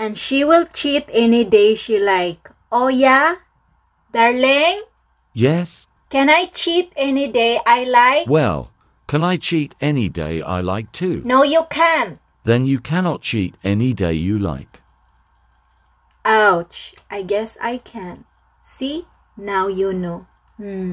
And she will cheat any day she like. Oh yeah? Darling, Yes? can I cheat any day I like? Well, can I cheat any day I like too? No, you can't. Then you cannot cheat any day you like. Ouch. I guess I can. See? Now you know. Hmm.